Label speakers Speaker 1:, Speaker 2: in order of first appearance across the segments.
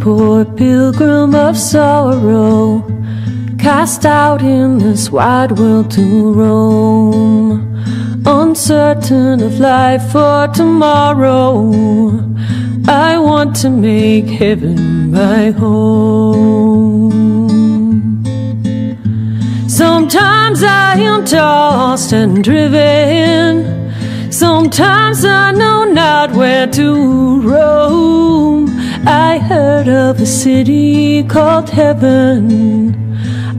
Speaker 1: pilgrim of sorrow, cast out in this wide world to roam. Uncertain of life for tomorrow, I want to make heaven my home. Sometimes I am tossed and driven, sometimes I know not where to roam. Of a city called heaven.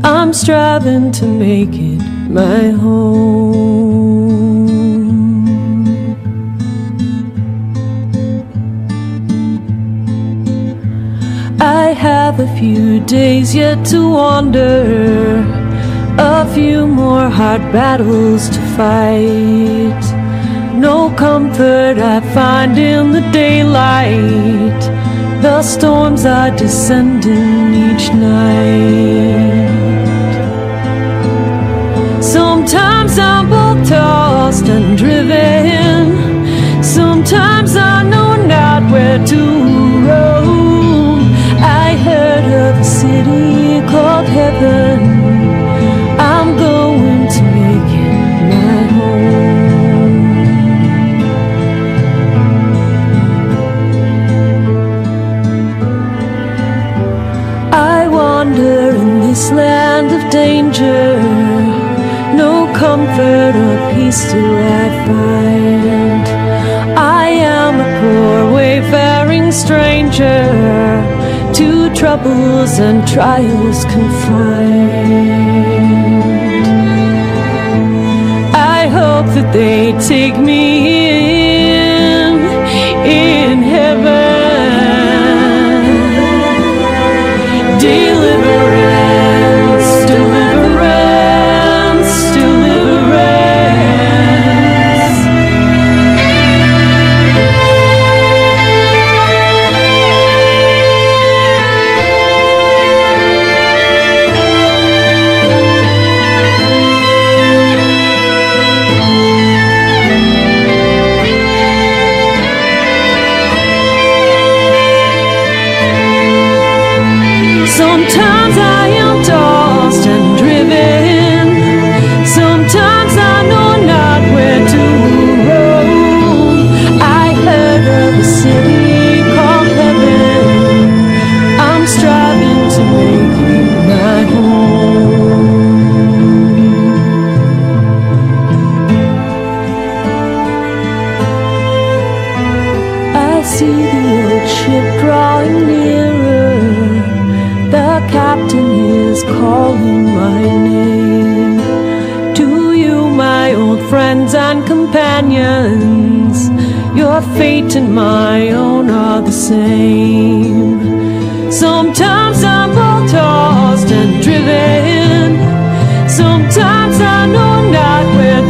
Speaker 1: I'm striving to make it my home. I have a few days yet to wander, a few more hard battles to fight. No comfort I find in the daylight. Storms are descending each night. Sometimes I'm both tossed and driven. Sometimes I know not where to land of danger. No comfort or peace do I find. I am a poor wayfaring stranger to troubles and trials confined. I hope that they take me in Sometimes I am tossed and driven. Sometimes I know not where to roam. I heard of a city called heaven. I'm striving to make it my home. I see the old ship drawing nearer captain is calling my name. To you, my old friends and companions, your fate and my own are the same. Sometimes I'm all tossed and driven. Sometimes I know not where.